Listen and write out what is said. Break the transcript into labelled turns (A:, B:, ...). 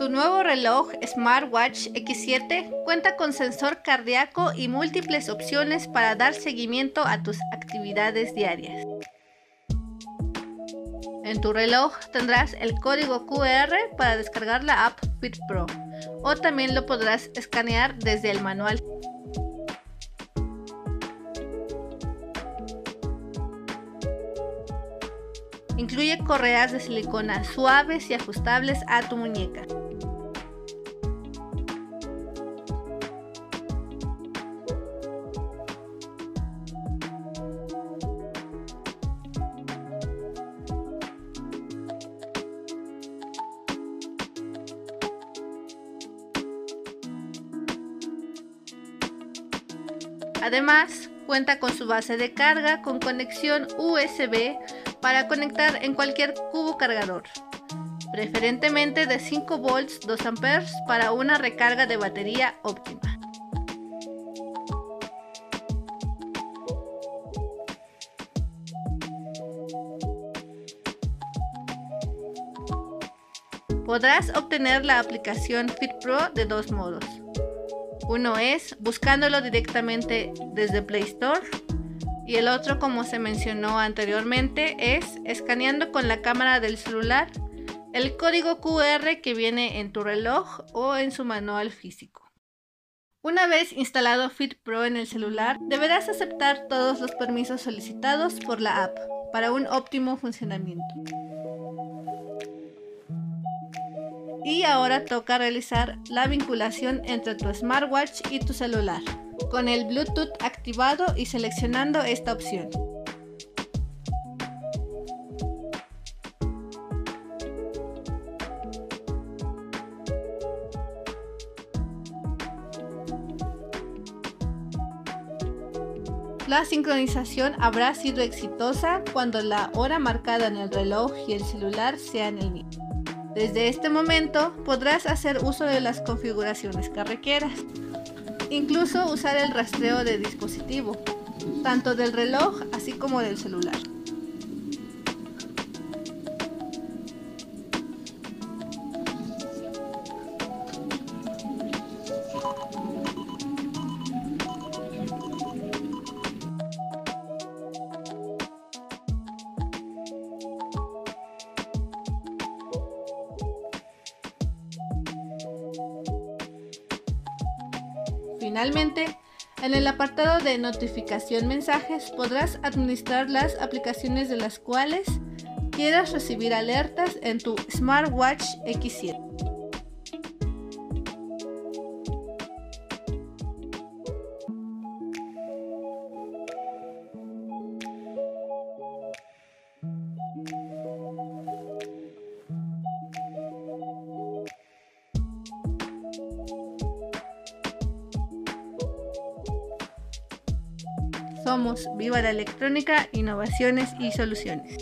A: Tu nuevo reloj Smartwatch X7 cuenta con sensor cardíaco y múltiples opciones para dar seguimiento a tus actividades diarias. En tu reloj tendrás el código QR para descargar la app Fit Pro o también lo podrás escanear desde el manual. Incluye correas de silicona suaves y ajustables a tu muñeca. Además, cuenta con su base de carga con conexión USB para conectar en cualquier cubo cargador, preferentemente de 5 volts 2 amperes para una recarga de batería óptima. Podrás obtener la aplicación Fit Pro de dos modos. Uno es buscándolo directamente desde Play Store y el otro, como se mencionó anteriormente, es escaneando con la cámara del celular el código QR que viene en tu reloj o en su manual físico. Una vez instalado Fit Pro en el celular, deberás aceptar todos los permisos solicitados por la app para un óptimo funcionamiento. Y ahora toca realizar la vinculación entre tu smartwatch y tu celular, con el Bluetooth activado y seleccionando esta opción. La sincronización habrá sido exitosa cuando la hora marcada en el reloj y el celular sean el mismo. Desde este momento podrás hacer uso de las configuraciones que requieras, incluso usar el rastreo de dispositivo, tanto del reloj así como del celular. Finalmente, en el apartado de notificación mensajes podrás administrar las aplicaciones de las cuales quieras recibir alertas en tu Smartwatch X7. Somos Viva la Electrónica, Innovaciones y Soluciones.